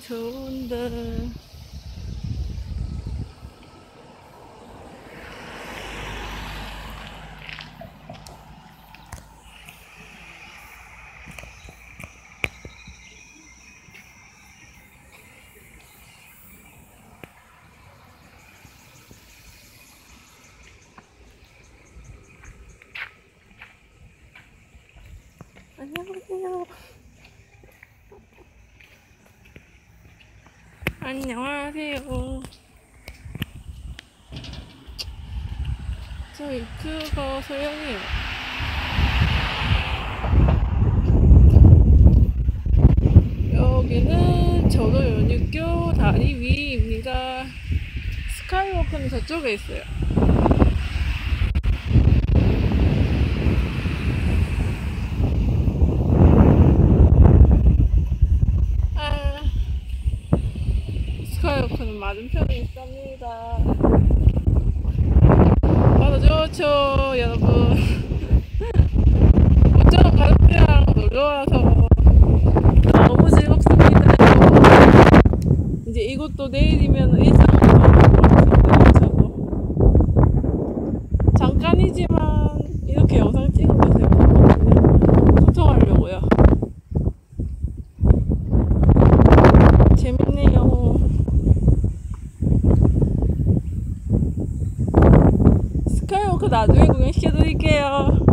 좋은데. 안녕하세 안녕하세요. 저 유튜버 소영이에요. 여기는 저도 연육교 다리 위입니다. 스카이워크는 저쪽에 있어요. 스카이워크는 맞은편에 있답니다 바로 아, 좋죠, 여러분. 모처럼 가족들이랑 놀러와서 너무 즐겁습니다. 이제 이곳도 내일이면 일상으로 잠깐이지만 이렇게 영상 찍은 거 제가 소통하려고요. 재밌네요. 꼭 나중에 구경시켜드릴게요.